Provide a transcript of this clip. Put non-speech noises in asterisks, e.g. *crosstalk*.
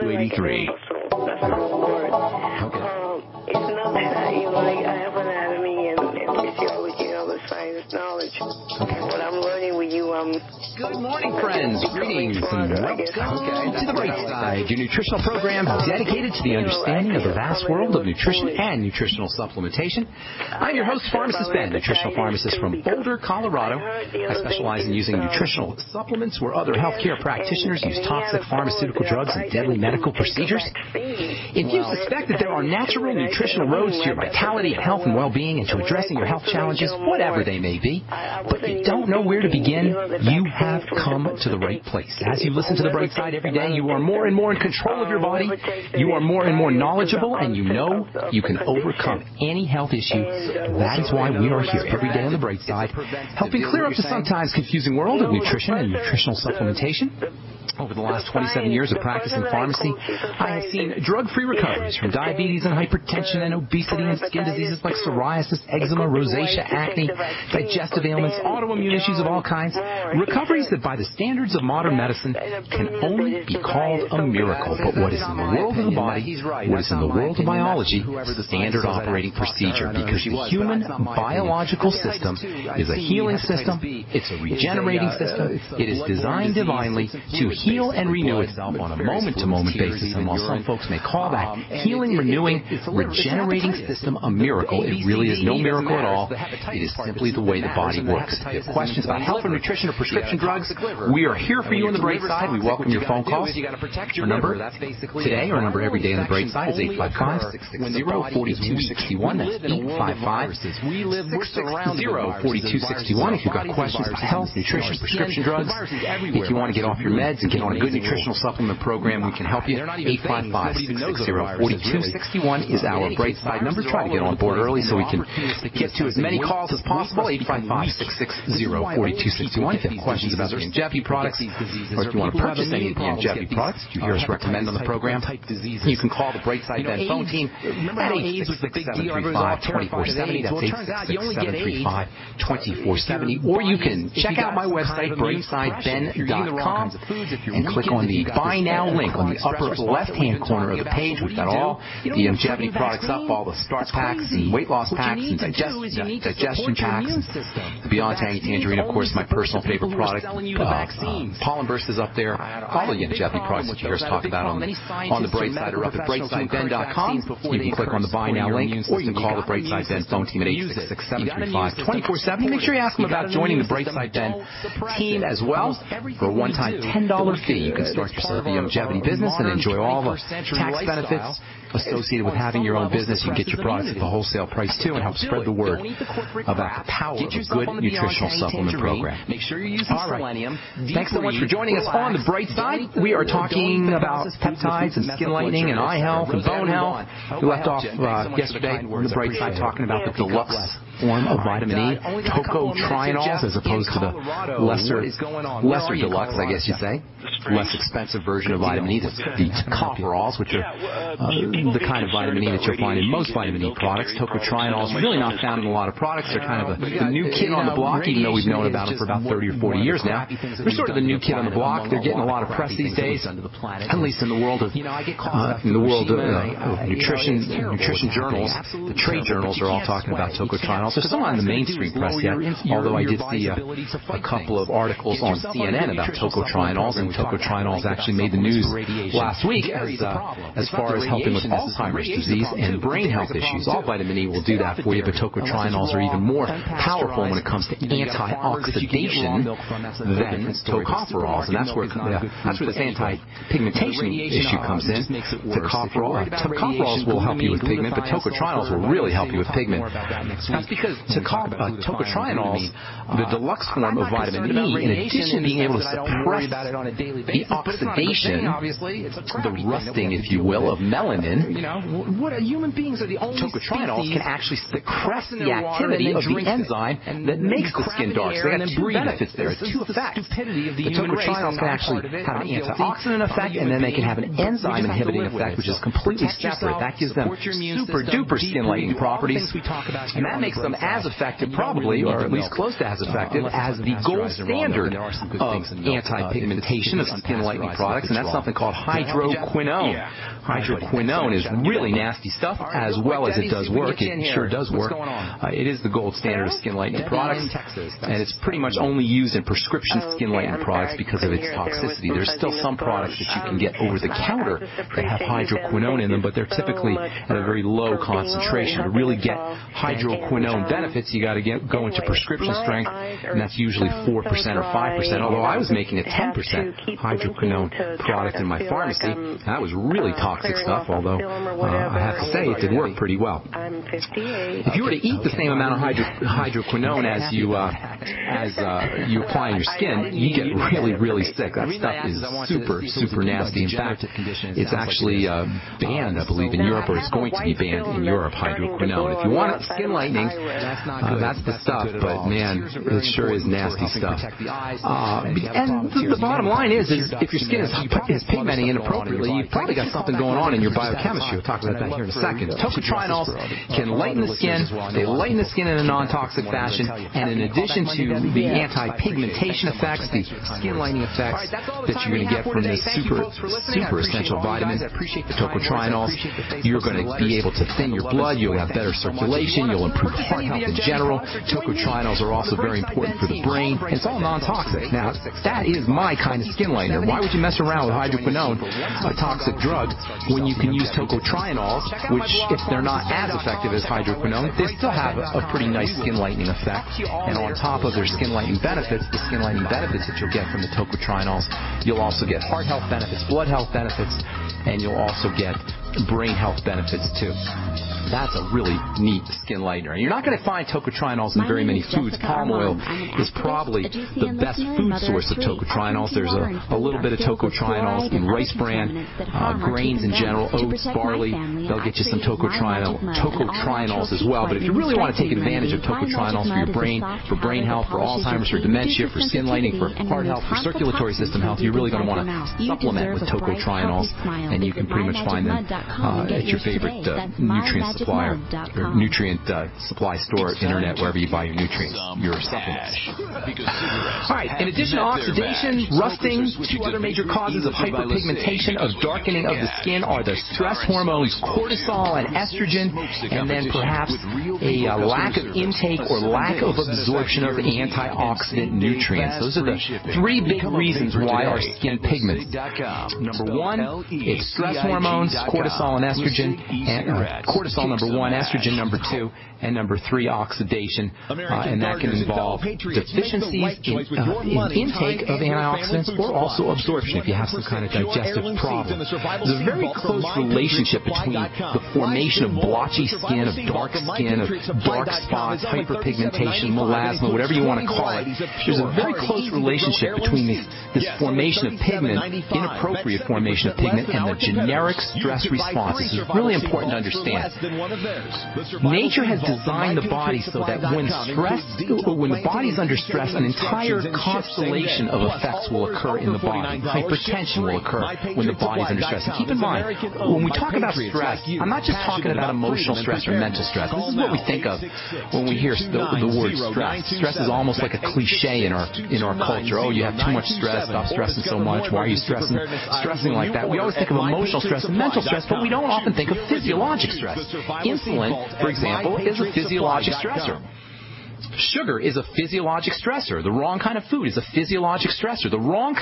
83. That's not Good morning, friends. Greetings and welcome to the Bright Side, your nutritional program dedicated to the understanding of the vast world of nutrition and nutritional supplementation. I'm your host, Pharmacist Ben, nutritional pharmacist from Boulder, Colorado. I specialize in using nutritional supplements where other healthcare practitioners use toxic pharmaceutical drugs and deadly medical procedures. If you suspect that there are natural nutritional roads to your vitality, and health, and well-being and to addressing your health challenges, whatever they may be, but you don't know where to begin, you have come to the right place. As you listen to the bright side every day, you are more and more in control of your body, you are more and more knowledgeable, and you know you can overcome any health issue. That is why we are here every day on the bright side, helping clear up the sometimes confusing world of nutrition and nutritional supplementation. Over the last 27 years of practicing pharmacy, I have seen drug-free recoveries from diabetes and hypertension and obesity and skin diseases like psoriasis, eczema, rosacea, acne, digestive ailments, autoimmune issues of all kinds. Recoveries that by the standards of modern medicine can only be called a miracle. But what is in the world of the body, what is in the world of biology, standard operating procedure because the human biological system is a healing system, it's a regenerating system, it is designed divinely to heal and renew itself on a moment-to-moment basis. And while some folks may call that healing, renewing, regenerating system a miracle, it really is no miracle at all. It is simply the way the body works. If you have questions about health and nutrition or prescription drugs, we are here for you on the bright side. We welcome your phone calls. Our number today, our number every day on the bright side is 855-660-4261. That's 855-660-4261. If you've got questions about health, nutrition, prescription drugs, if you want to get off your meds and get on a good nutritional supplement program, we can help you. 855-660-4261 is our bright side number. Try to get on board early so we can get to as many calls as possible. 855-660-4261. If you have questions about the Youngevity products, or if you want to purchase any of the Youngevity products you hear us recommend on the program, you can call the Bright Side Ben phone team at 866-735-2470. That's 866-735-2470. Or you can check out my website, brightsideben.com, and click on the Buy Now link on the upper left-hand corner of the page. We've got all the Youngevity products up, all the start packs and weight loss packs and digest, digestion packs. The Beyond Tangy Tangerine, of course, my personal favorite product. Pollen Burst is up there. All the Youngevity products that you hear us talk about on, on the Bright Side are up at brightsideben.com. You can click on the Buy Now link, or you can call the Bright Side Ben phone team at 866-735-2470. Make sure you ask them about joining the Bright Side Ben team as well for a one-time $10 fee. You can start the longevity business and enjoy all the tax benefits associated with having your own business. You can get your products at the wholesale price too and help spread the word about the power of a good nutritional supplement program. Make sure you're using All right. selenium. Thanks so much for joining us on the bright side. We are talking about peptides and skin lightening and eye health and bone health. We left off uh, yesterday on the bright side talking about the deluxe form of vitamin E, tocotrienols, as opposed to the lesser lesser deluxe, I guess you'd say, less expensive version of vitamin E, the, the tocopherols, which are uh, the kind of vitamin E that you'll find in most vitamin E products. Tocotrienols really not found in a lot of products. They're kind of a, the new kid on the block, even though we've known about them for about 30 or 40 years now. They're sort of the new kid on the block. They're getting a lot of press these days, at least in the world of uh, in the world of, uh, of nutrition nutrition journals. The trade journals are all talking about tocotrienols. Still not in the mainstream press yet, although I did see a, a couple of articles on CNN about tocotrienols, and tocotrienols actually made the news last week as uh, as far as helping with Alzheimer's disease and brain health issues. All vitamin E will do that for you, but tocotrienols are even more powerful when it comes to antioxidation than tocopherols, and that's where uh, that's where this anti-pigmentation issue comes in. Tocopherol, tocopherols will help you with pigment, but tocotrienols will really help you with pigment. That's because toco- uh, tocotrienols, the deluxe form of vitamin E, in addition to being able to suppress the oxidation, the rusting, if you will, of melanin, You know, what human beings are the only tocotrienols can actually suppress the activity of the enzyme And that makes the skin dark. So they and got two benefits there, two effects. stupidity of the The tocotrienols can actually part of it. have an antioxidant effect, and then they can have an being. We just enzyme inhibiting effect, which is completely separate. That gives them support your immune super system, duper deep skin breathe, lightening do all the properties. things we talk about And that makes them as effective, probably, or at least close to as effective, as the gold standard of anti-pigmentation of skin lightening products, and that's something called hydroquinone. Hydroquinone is really nasty stuff, as well as it does work. It sure does work. Uh, it is the gold standard of skin lightening products, and it's pretty much only used in prescription skin lightening products because of its toxicity. There's still some products that you can get over the counter that have hydroquinone in them, but they're typically at a very low concentration. To really get hydroquinone benefits, you got to get go into prescription strength, and that's usually 4% or 5%. Although I was making a 10% hydroquinone product in my pharmacy, that was really toxic stuff. Although uh, I have to say it did work pretty well. If you were to eat the same amount of hydro, hydroquinone as you uh, as uh, you *laughs* apply on your skin, you get really really sick. That stuff is super super nasty. In fact, it's actually uh, banned, I believe, in Europe, or it's going to be banned in Europe. Hydroquinone. If you want skin lightening, uh, that's the stuff. But man, it sure is nasty stuff. Uh, and the, the bottom line is, is if your skin is, is pigmenting inappropriately, you've probably got something going on in your biochemistry. We'll talk about that here in a second. Tocotrienols can lighten the skin. They lighten the skin in a non-toxic fashion, and in addition to the anti-pigmentation effects, the skin lightening effects that you're going to get from this super super essential vitamin, tocotrienols, you're going to be able to thin your blood. You'll have better circulation. You'll improve heart health in general. Tocotrienols are also very important for the brain. It's all non-toxic. Now, that is my kind of skin lightener. Why would you mess around with hydroquinone, a toxic drug, when you can use tocotrienols, which, if they're not as effective as hydroquinone, they still have a, a pretty nice skin lightening effect. And on top of their skin lightening benefits, the skin lightening benefits that you'll get from the tocotrienols, you'll also get heart health benefits, blood health benefits, and you'll also get brain health benefits too. That's a really neat skin lightener. And you're not going to find tocotrienols in very many foods. Palm oil is probably the best food source of tocotrienols. There's a, a little bit of tocotrienols in rice bran, uh, grains in general, oats, barley. They'll get you some tocotrienol, tocotrienols as well. But if you really want to take advantage of tocotrienols for your brain, for brain health, for Alzheimer's, for dementia, for skin lightening, for heart health, for circulatory system health, you're really going to want to supplement with tocotrienols. And you can pretty much find them uh, at your favorite uh, nutrient supplier. Or nutrient uh, supply store, internet, wherever you buy your nutrients, your supplements. All right. In addition to oxidation, rusting, two other major causes of hyperpigmentation, of darkening of the skin are the stress hormones cortisol and estrogen, and then perhaps a uh, lack of intake or lack of absorption of the antioxidant nutrients. Those are the three big reasons why our skin pigments. Number one, it's stress hormones, cortisol and estrogen, and uh, cortisol number one, estrogen number two, and number three, oxidation, uh, and that can involve deficiencies in, uh, in intake of antioxidants or also absorption if you have some kind of digestive problem. There's a very close relationship between the formation of blotchy skin, of dark skin, of dark spots, hyperpigmentation, melasma, whatever you want to call it. There's a very close relationship between this, this formation of pigment, inappropriate formation of pigment, and the generic stress response. This is really important to understand. Nature has designed the body so that when stress, when the body's under stress, an entire constellation of effects will occur in the body. Hypertension will occur when the body's under stress. And keep in mind, when we talk about stress, I'm not just talking about emotional stress or mental stress. This is what we think of when we hear the, the word stress. Stress is almost like a cliche in our in our culture. Oh, you have too much stress. Stop stressing so much. Why are you stressing stressing like that? We always think of emotional stress and mental stress, but we don't often think of physiologic stress. Insulin, for example, is a physiologic stressor. Sugar is a physiologic stressor. The wrong kind of food is a physiologic stressor. The wrong